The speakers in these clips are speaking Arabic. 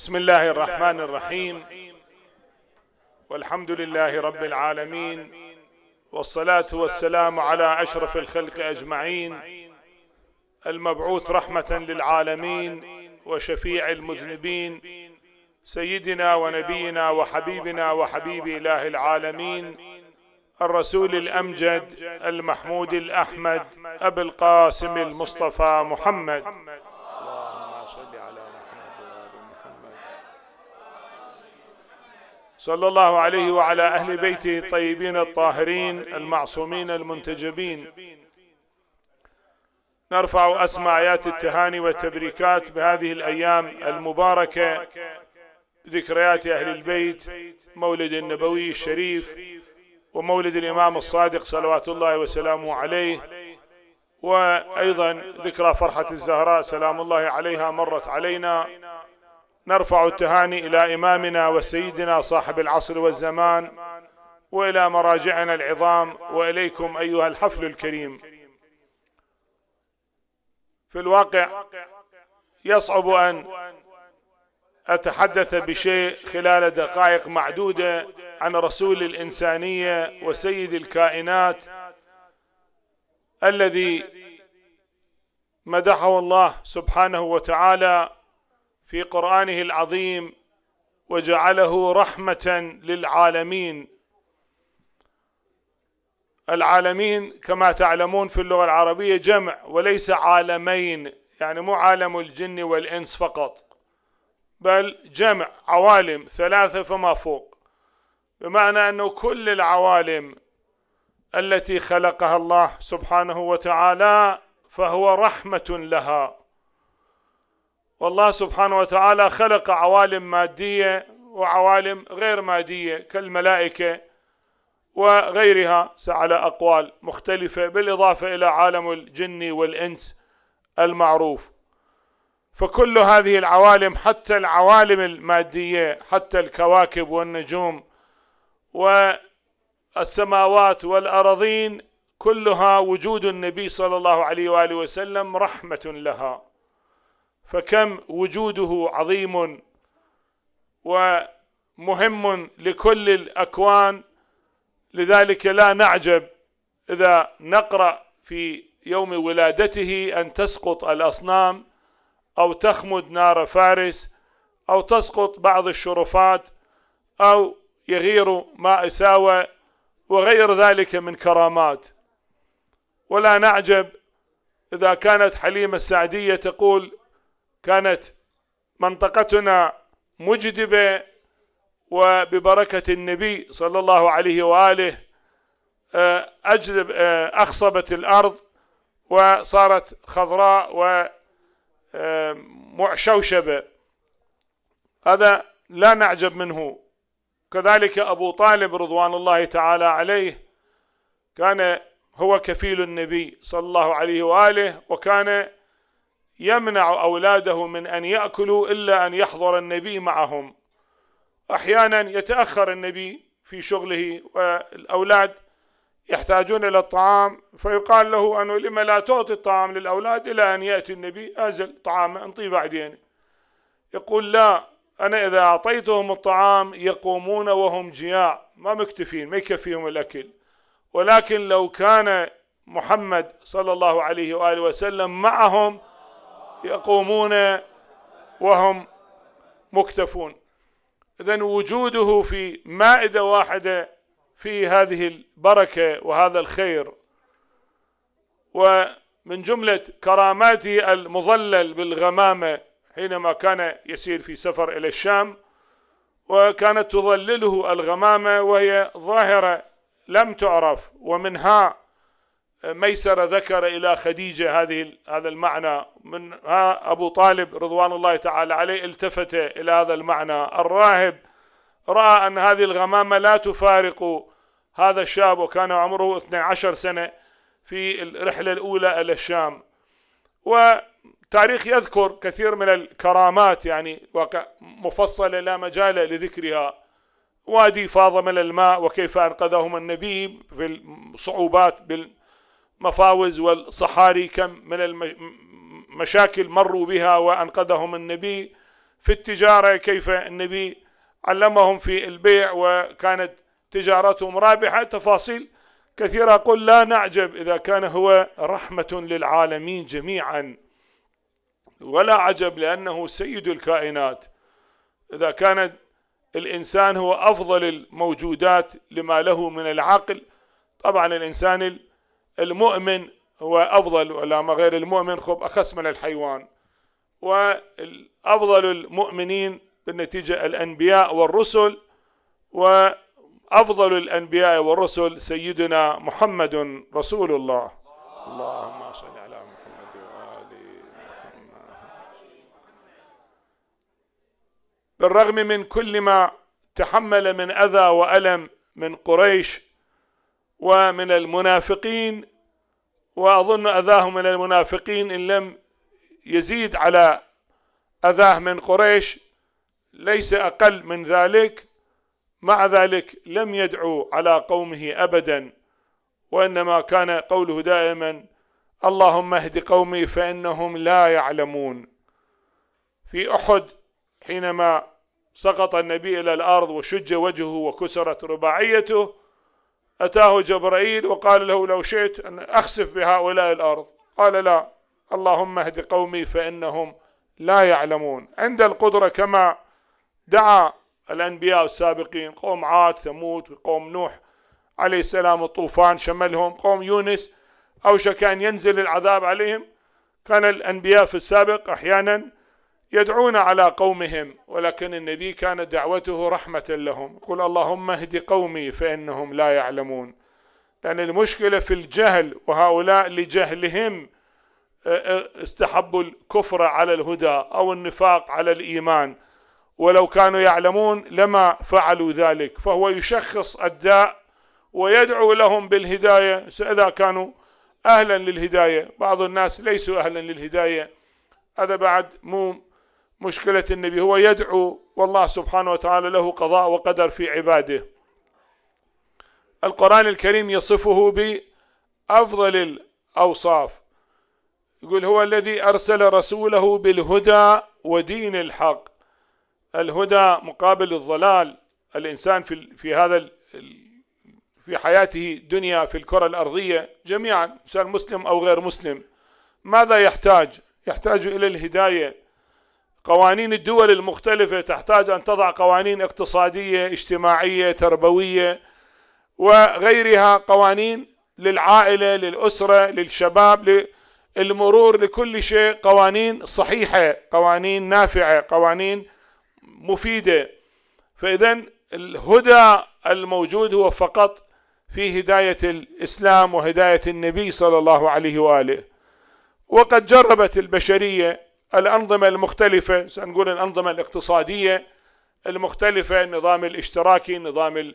بسم الله الرحمن الرحيم. والحمد لله رب العالمين والصلاة والسلام على أشرف الخلق أجمعين المبعوث رحمة للعالمين وشفيع المذنبين سيدنا ونبينا وحبيبنا وحبيب إله العالمين الرسول الأمجد المحمود الأحمد أبي القاسم المصطفى محمد اللهم صل على محمد وآل محمد صلى الله عليه وعلى أهل بيته الطيبين الطاهرين المعصومين المنتجبين. نرفع أسمى آيات التهاني والتبريكات بهذه الأيام المباركة. ذكريات أهل البيت مولد النبوي الشريف ومولد الإمام الصادق صلوات الله وسلامه عليه. وأيضا ذكرى فرحة الزهراء سلام الله عليها مرت علينا. نرفع التهاني إلى إمامنا وسيدنا صاحب العصر والزمان وإلى مراجعنا العظام وإليكم أيها الحفل الكريم. في الواقع يصعب أن أتحدث بشيء خلال دقائق معدودة عن رسول الإنسانية وسيد الكائنات الذي مدحه الله سبحانه وتعالى في قرآنه العظيم وجعله رحمة للعالمين. العالمين كما تعلمون في اللغة العربية جمع وليس عالمين يعني مو عالم الجن والإنس فقط بل جمع عوالم ثلاثة فما فوق. بمعنى أنه كل العوالم التي خلقها الله سبحانه وتعالى فهو رحمة لها. والله سبحانه وتعالى خلق عوالم مادية وعوالم غير مادية كالملائكة وغيرها على أقوال مختلفة بالإضافة إلى عالم الجن والإنس المعروف. فكل هذه العوالم حتى العوالم المادية حتى الكواكب والنجوم والسماوات والأراضين كلها وجود النبي صلى الله عليه وآله وسلم رحمة لها. فكم وجوده عظيم ومهم لكل الأكوان. لذلك لا نعجب إذا نقرأ في يوم ولادته أن تسقط الأصنام أو تخمد نار فارس أو تسقط بعض الشرفات أو يغير ماء ساوى وغير ذلك من كرامات. ولا نعجب إذا كانت حليمة السعدية تقول كانت منطقتنا مجدبة وببركة النبي صلى الله عليه وآله آه، أجلب آه، أخصبت الأرض وصارت خضراء ومعشوشبة هذا لا نعجب منه. كذلك أبو طالب رضوان الله تعالى عليه كان هو كفيل النبي صلى الله عليه وآله وكان يمنع أولاده من أن يأكلوا إلا أن يحضر النبي معهم. أحيانا يتأخر النبي في شغله والأولاد يحتاجون إلى الطعام فيقال له أنه لما لا تعطي الطعام للأولاد إلى أن يأتي النبي أزل طعام انطي بعدين. يقول لا أنا إذا أعطيتهم الطعام يقومون وهم جياع ما مكتفين ما يكفيهم الأكل. ولكن لو كان محمد صلى الله عليه وآله وسلم معهم يقومون وهم مكتفون. إذا وجوده في مائدة واحدة في هذه البركة وهذا الخير. ومن جملة كراماته المظلل بالغمامة حينما كان يسير في سفر إلى الشام وكانت تظلله الغمامة وهي ظاهرة لم تعرف ومنها ميسر ذكر إلى خديجة هذه هذا المعنى. منها أبو طالب رضوان الله تعالى عليه التفت إلى هذا المعنى. الراهب رأى أن هذه الغمامة لا تفارق هذا الشاب وكان عمره 12 سنة في الرحلة الأولى إلى الشام. وتاريخ يذكر كثير من الكرامات يعني مفصلة لا مجال لذكرها. وادي فاض من الماء وكيف أنقذهم النبي في الصعوبات بالمفاوز والصحاري كم من المشاكل مروا بها وأنقذهم النبي. في التجارة كيف النبي علمهم في البيع وكانت تجارتهم رابحة. تفاصيل كثيرة. قل لا نعجب إذا كان هو رحمة للعالمين جميعا. ولا عجب لأنه سيد الكائنات. إذا كان الإنسان هو أفضل الموجودات لما له من العقل. طبعا الإنسان المؤمن هو أفضل ولا ما غير المؤمن خب أخس من الحيوان. وأفضل المؤمنين بالنتيجة الأنبياء والرسل وأفضل الأنبياء والرسل سيدنا محمد رسول الله. اللهم صل على محمد وآل محمد. بالرغم من كل ما تحمل من أذى وألم من قريش ومن المنافقين وأظن أذاه من المنافقين إن لم يزيد على أذاه من قريش ليس أقل من ذلك. مع ذلك لم يدعو على قومه أبدا وإنما كان قوله دائما اللهم اهد قومي فإنهم لا يعلمون. في أحد حينما سقط النبي إلى الأرض وشج وجهه وكسرت رباعيته أتاه جبرائيل وقال له لو شئت أن أخسف بهؤلاء الأرض. قال لا اللهم اهد قومي فإنهم لا يعلمون. عند القدرة كما دعا الأنبياء السابقين قوم عاد ثمود قوم نوح عليه السلام الطوفان شملهم قوم يونس أوشك أن ينزل العذاب عليهم. كان الأنبياء في السابق أحيانا يدعون على قومهم ولكن النبي كانت دعوته رحمة لهم. يقول اللهم اهد قومي فإنهم لا يعلمون. لأن المشكلة في الجهل وهؤلاء لجهلهم استحبوا الكفر على الهدى أو النفاق على الإيمان. ولو كانوا يعلمون لما فعلوا ذلك. فهو يشخص الداء ويدعو لهم بالهداية. إذا كانوا أهلا للهداية بعض الناس ليسوا أهلا للهداية. هذا بعد مو مشكلة النبي هو يدعو والله سبحانه وتعالى له قضاء وقدر في عباده. القرآن الكريم يصفه بأفضل الأوصاف. يقول هو الذي أرسل رسوله بالهدى ودين الحق. الهدى مقابل الضلال. الإنسان في في هذا في حياته دنيا في الكرة الأرضية جميعا إنسان مسلم أو غير مسلم. ماذا يحتاج؟ يحتاج إلى الهداية. قوانين الدول المختلفة تحتاج أن تضع قوانين اقتصادية اجتماعية تربوية وغيرها قوانين للعائلة للأسرة للشباب للمرور لكل شيء قوانين صحيحة قوانين نافعة قوانين مفيدة. فإذا الهدى الموجود هو فقط في هداية الإسلام وهداية النبي صلى الله عليه وآله. وقد جربت البشرية الأنظمة المختلفة سنقول الأنظمة الاقتصادية المختلفة النظام الاشتراكي النظام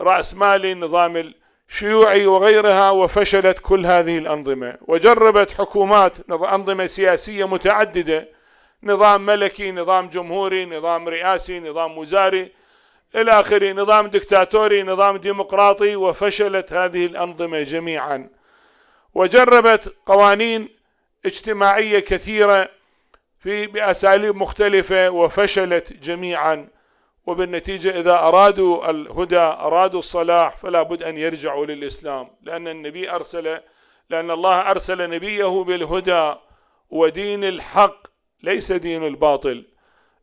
الرأسمالي النظام الشيوعي وغيرها وفشلت كل هذه الأنظمة. وجربت حكومات أنظمة سياسية متعددة نظام ملكي نظام جمهوري نظام رئاسي نظام وزاري إلى آخره نظام دكتاتوري نظام ديمقراطي وفشلت هذه الأنظمة جميعا. وجربت قوانين اجتماعية كثيرة في بأساليب مختلفة وفشلت جميعا. وبالنتيجة إذا أرادوا الهدى أرادوا الصلاح فلا بد أن يرجعوا للإسلام. لأن النبي أرسل لأن الله أرسل نبيه بالهدى ودين الحق ليس دين الباطل.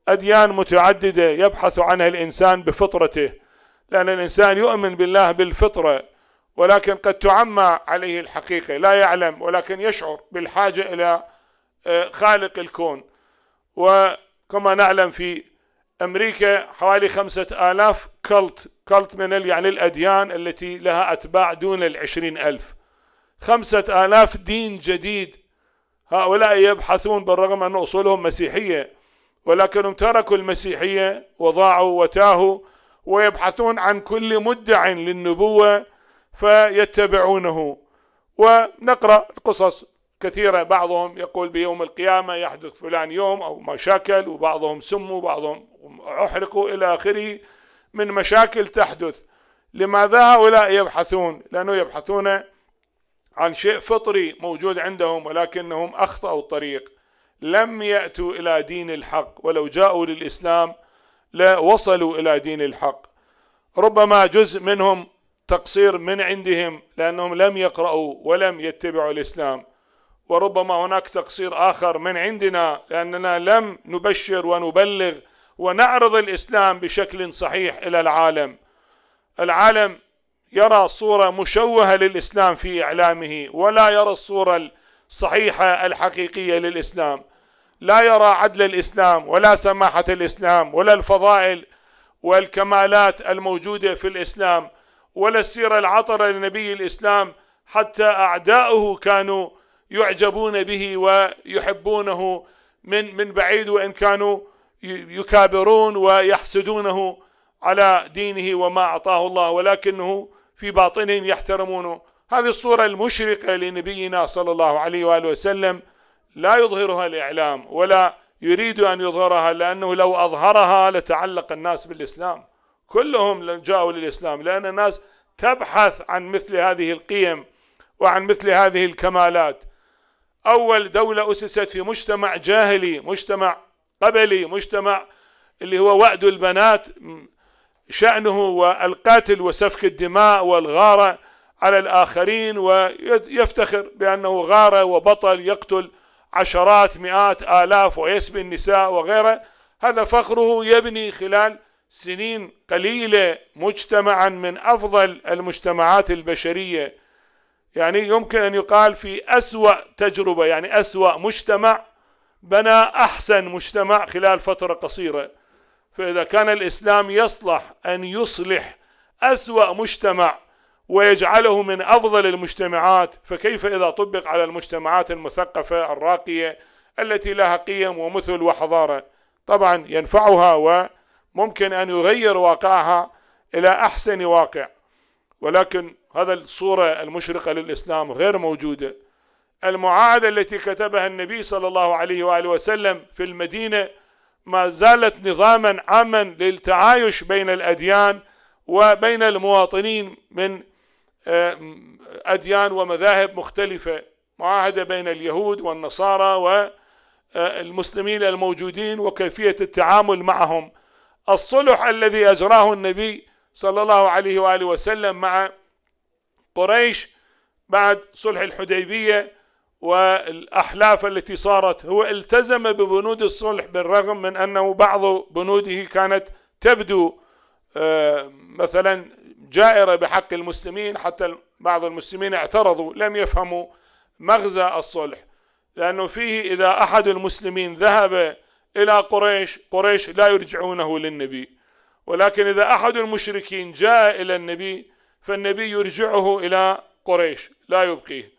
أديان متعددة يبحث عنها الإنسان بفطرته. لأن الإنسان يؤمن بالله بالفطرة ولكن قد تعمى عليه الحقيقة لا يعلم ولكن يشعر بالحاجة إلى آه، خالق الكون. وكما نعلم في أمريكا حوالي خمسة آلاف كلت كلت من يعني الأديان التي لها أتباع دون العشرين ألف. خمسة آلاف دين جديد. هؤلاء يبحثون بالرغم أن أصولهم مسيحية ولكنهم تركوا المسيحية وضاعوا وتاهوا ويبحثون عن كل مدع للنبوة فيتبعونه. ونقرأ قصص كثيرة بعضهم يقول بيوم القيامة يحدث فلان يوم أو مشاكل وبعضهم سموا بعضهم أحرقوا إلى آخره من مشاكل تحدث. لماذا هؤلاء يبحثون؟ لأنه يبحثون عن شيء فطري موجود عندهم ولكنهم أخطأوا الطريق. لم يأتوا إلى دين الحق ولو جاءوا للإسلام لوصلوا إلى دين الحق. ربما جزء منهم تقصير من عندهم لأنهم لم يقرأوا ولم يتبعوا الإسلام. وربما هناك تقصير آخر من عندنا لأننا لم نبشر ونبلغ ونعرض الإسلام بشكل صحيح إلى العالم. العالم يرى صورة مشوهة للإسلام في إعلامه ولا يرى الصورة الصحيحة الحقيقية للإسلام. لا يرى عدل الإسلام ولا سماحة الإسلام ولا الفضائل والكمالات الموجودة في الإسلام ولا السيرة العطرة لنبي الإسلام حتى أعداؤه كانوا يعجبون به ويحبونه من من بعيد وإن كانوا يكابرون ويحسدونه على دينه وما أعطاه الله ولكنه في باطنهم يحترمونه. هذه الصورة المشرقة لنبينا صلى الله عليه وآله وسلم لا يظهرها الإعلام ولا يريد أن يظهرها لأنه لو أظهرها لتعلق الناس بالإسلام. كلهم جاءوا للإسلام لأن الناس تبحث عن مثل هذه القيم وعن مثل هذه الكمالات. أول دولة أسست في مجتمع جاهلي مجتمع قبلي مجتمع اللي هو وعد البنات شأنه والقتل وسفك الدماء والغارة على الآخرين ويفتخر بأنه غارة وبطل يقتل عشرات مئات آلاف ويسبي النساء وغيره. هذا فخره يبني خلال سنين قليلة مجتمعا من أفضل المجتمعات البشرية. يعني يمكن أن يقال في أسوأ تجربة يعني أسوأ مجتمع بنى أحسن مجتمع خلال فترة قصيرة. فإذا كان الإسلام يصلح أن يصلح أسوأ مجتمع ويجعله من أفضل المجتمعات فكيف إذا طبق على المجتمعات المثقفة الراقية التي لها قيم ومثل وحضارة؟ طبعا ينفعها وممكن أن يغير واقعها إلى أحسن واقع. ولكن هذا الصورة المشرقة للإسلام غير موجودة. المعاهدة التي كتبها النبي صلى الله عليه وآله وسلم في المدينة ما زالت نظاما عاما للتعايش بين الأديان وبين المواطنين من آه، أديان ومذاهب مختلفة. معاهدة بين اليهود والنصارى والمسلمين الموجودين وكيفية التعامل معهم. الصلح الذي أجراه النبي صلى الله عليه وآله وسلم مع قريش بعد صلح الحديبية والأحلاف التي صارت. هو التزم ببنود الصلح بالرغم من أنه بعض بنوده كانت تبدو آه، مثلا جائرة بحق المسلمين حتى بعض المسلمين اعترضوا لم يفهموا مغزى الصلح. لأنه فيه إذا أحد المسلمين ذهب إلى قريش قريش لا يرجعونه للنبي. ولكن إذا أحد المشركين جاء إلى النبي فالنبي يرجعه إلى قريش لا يبقيه.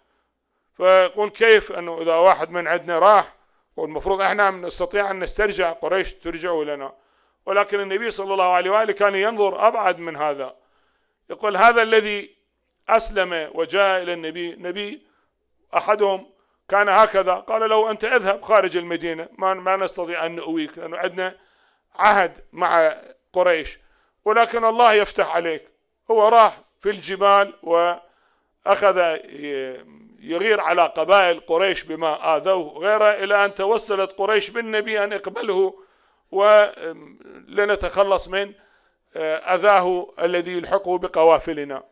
فيقول كيف؟ أنه إذا واحد من عندنا راح والمفروض إحنا نستطيع أن نسترجع قريش ترجعوا لنا. ولكن النبي صلى الله عليه وآله كان ينظر أبعد من هذا. يقول هذا الذي أسلم وجاء إلى النبي نبي أحدهم كان هكذا قال لو أنت اذهب خارج المدينة ما, ما نستطيع أن نؤويك لأنه عندنا عهد مع قريش. ولكن الله يفتح عليك. هو راح في الجبال وأخذ يغير على قبائل قريش بما آذوه. غيره إلى أن توسلت قريش بالنبي أن اقبله ولنتخلص من آه، أذاه الذي يلحقه بقوافلنا.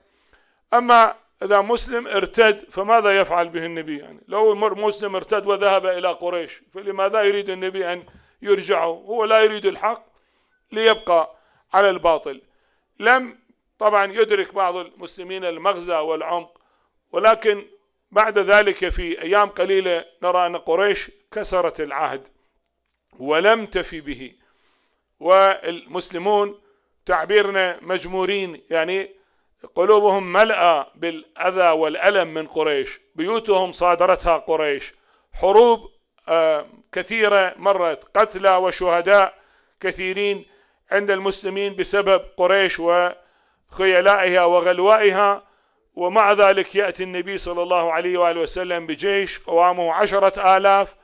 أما إذا مسلم ارتد فماذا يفعل به النبي؟ يعني لو مسلم ارتد وذهب إلى قريش فلماذا يريد النبي أن يرجعه؟ هو لا يريد الحق ليبقى على الباطل. لم طبعا يدرك بعض المسلمين المغزى والعمق ولكن بعد ذلك في أيام قليلة نرى أن قريش كسرت العهد ولم تفي به. والمسلمون تعبيرنا مجمورين يعني قلوبهم ملأى بالأذى والألم من قريش بيوتهم صادرتها قريش. حروب آه، كثيرة مرت قتلى وشهداء كثيرين عند المسلمين بسبب قريش وخيلائها وغلوائها ومع ذلك يأتي النبي صلى الله عليه وآله وسلم بجيش قوامه عشرة آلاف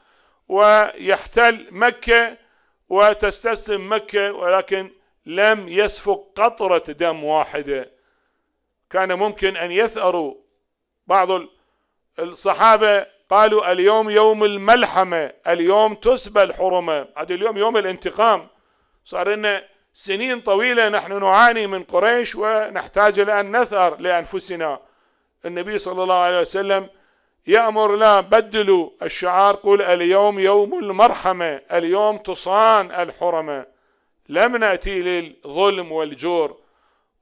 ويحتل مكة وتستسلم مكة ولكن لم يسفك قطرة دم واحدة. كان ممكن أن يثأروا بعض الصحابة قالوا اليوم يوم الملحمة اليوم تسبى الحرمة. هذا اليوم يوم الانتقام. صار لنا سنين طويلة نحن نعاني من قريش ونحتاج إلى أن لأنفسنا. النبي صلى الله عليه وسلم يأمر لا بدلوا الشعار قل اليوم يوم المرحمة اليوم تصان الحرمة. لم نأتي للظلم والجور.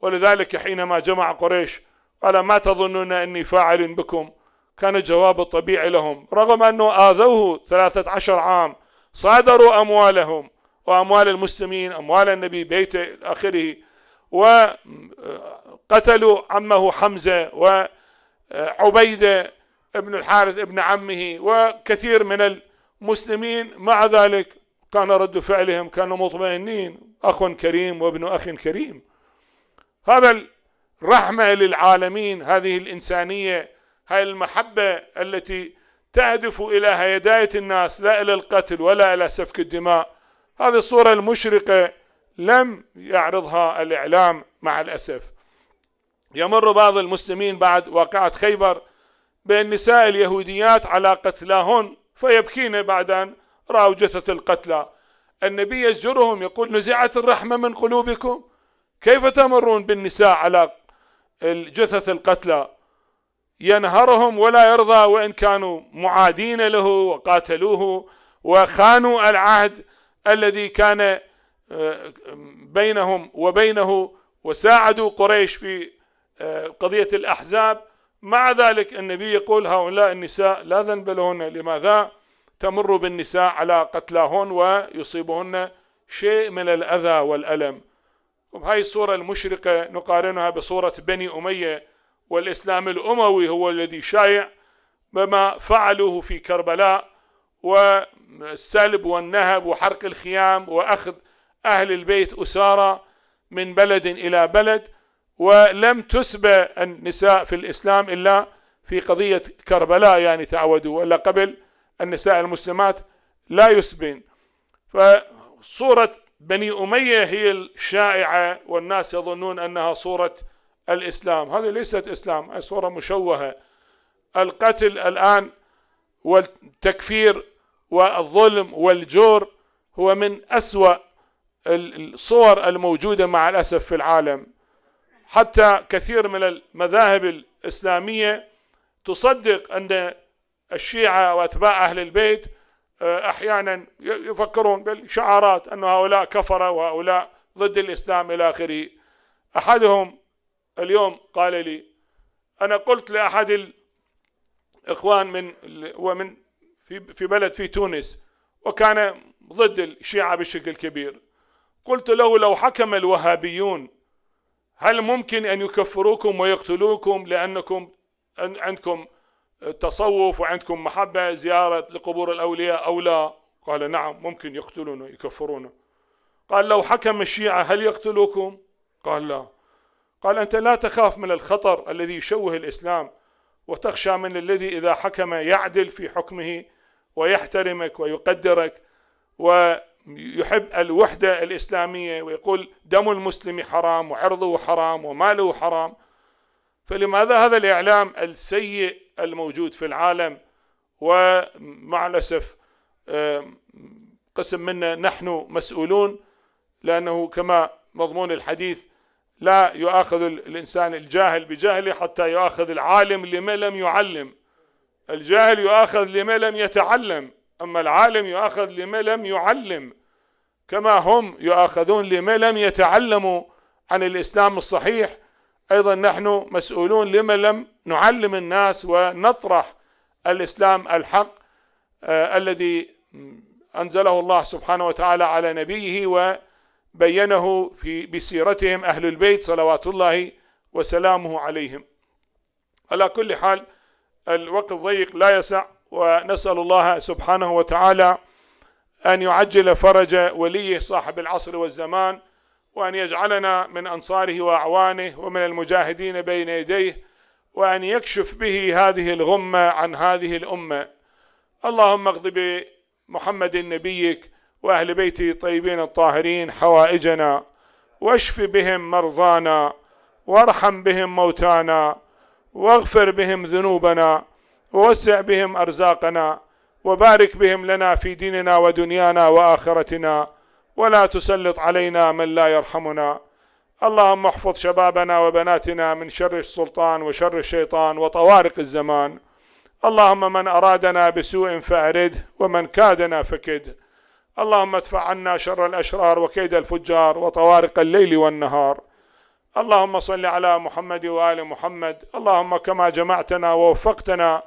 ولذلك حينما جمع قريش قال ما تظنون أني فاعل بكم؟ كان الجواب الطبيعي لهم رغم أنه آذوه ثلاثة عشر عام صادروا أموالهم. وأموال المسلمين أموال النبي بيته آخره. وقتلوا عمه حمزة وعبيدة ابن الحارث ابن عمه وكثير من المسلمين. مع ذلك كان رد فعلهم كانوا مطمئنين. أخ كريم وابن أخ كريم. هذا الرحمة للعالمين هذه الإنسانية هاي المحبة التي تهدف إلى هداية الناس لا إلى القتل ولا إلى سفك الدماء. هذه الصورة المشرقة لم يعرضها الإعلام مع الأسف. يمر بعض المسلمين بعد واقعة خيبر بالنساء اليهوديات على قتلاهن فيبكين بعد أن رأوا جثث القتلى. النبي يزجرهم يقول نزعت الرحمة من قلوبكم؟ كيف تمرون بالنساء على الجثث القتلى؟ ينهرهم ولا يرضى وإن كانوا معادين له وقاتلوه وخانوا العهد الذي كان آه، بينهم وبينه وساعدوا قريش في آه، قضية الأحزاب. مع ذلك النبي يقول هؤلاء النساء لا ذنب لهن لماذا؟ تمر بالنساء على قتلاهن ويصيبهن شيء من الأذى والألم. وهذه الصورة المشرقة نقارنها بصورة بني أمية والإسلام الأموي هو الذي شايع بما فعلوه في كربلاء. والسلب والنهب وحرق الخيام وأخذ أهل البيت أسارى من بلد إلى بلد ولم تسبى النساء في الإسلام إلا في قضية كربلاء يعني تعودوا ولا قبل النساء المسلمات لا يسبين فصورة بني أمية هي الشائعة والناس يظنون أنها صورة الإسلام. هذه ليست إسلام هذه صورة مشوهة. القتل الآن والتكفير والظلم والجور هو من أسوأ الصور الموجودة مع الأسف في العالم. حتى كثير من المذاهب الإسلامية تصدق أن الشيعة وأتباع أهل البيت آه، أحيانا يفكرون بالشعارات أن هؤلاء كفرة وهؤلاء ضد الإسلام إلى آخره. أحدهم اليوم قال لي أنا قلت لأحد الإخوان من ومن في في بلد في تونس وكان ضد الشيعة بشكل كبير. قلت له لو حكم الوهابيون هل ممكن أن يكفروكم ويقتلوكم لأنكم عندكم تصوف وعندكم محبة زيارة لقبور الأولياء أو لا؟ قال نعم ممكن يقتلونا يكفرونا قال لو حكم الشيعة هل يقتلوكم؟ قال لا. قال أنت لا تخاف من الخطر الذي يشوه الإسلام. وتخشى من الذي إذا حكم يعدل في حكمه ويحترمك ويقدرك ويحب الوحدة الإسلامية ويقول دم المسلم حرام وعرضه حرام وماله حرام. فلماذا هذا الإعلام السيء الموجود في العالم؟ ومع الأسف قسم منا نحن مسؤولون لأنه كما مضمون الحديث لا يؤاخذ الإنسان الجاهل بجهله حتى يؤاخذ العالم لما لم يعلم. الجاهل يؤاخذ لما لم يتعلم أما العالم يؤاخذ لما لم يعلم. كما هم يؤاخذون لما لم يتعلموا عن الإسلام الصحيح أيضا نحن مسؤولون لما لم نعلم الناس ونطرح الإسلام الحق آه الذي أنزله الله سبحانه وتعالى على نبيه وبينه في بسيرتهم أهل البيت صلوات الله وسلامه عليهم. على كل حال الوقت ضيق لا يسع ونسأل الله سبحانه وتعالى أن يعجل فرج وليه صاحب العصر والزمان وأن يجعلنا من أنصاره وأعوانه ومن المجاهدين بين يديه وأن يكشف به هذه الغمة عن هذه الأمة. اللهم اغض بمحمد نبيك وأهل بيته الطيبين الطاهرين حوائجنا واشف بهم مرضانا وارحم بهم موتانا واغفر بهم ذنوبنا ووسع بهم أرزاقنا وبارك بهم لنا في ديننا ودنيانا وآخرتنا ولا تسلط علينا من لا يرحمنا. اللهم احفظ شبابنا وبناتنا من شر السلطان وشر الشيطان وطوارق الزمان. اللهم من أرادنا بسوء فأرده ومن كادنا فكد اللهم ادفع عنا شر الأشرار وكيد الفجار وطوارق الليل والنهار. اللهم صل على محمد وآل محمد. اللهم كما جمعتنا ووفقتنا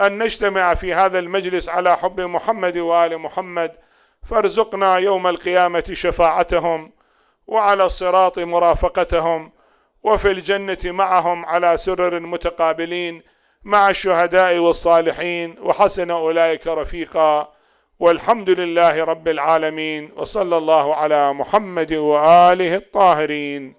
أن نجتمع في هذا المجلس على حب محمد وآل محمد. فارزقنا يوم القيامة شفاعتهم وعلى الصراط مرافقتهم وفي الجنة معهم على سرر متقابلين مع الشهداء والصالحين. وحسن أولئك رفيقا. والحمد لله رب العالمين وصلى الله على محمد وآله الطاهرين.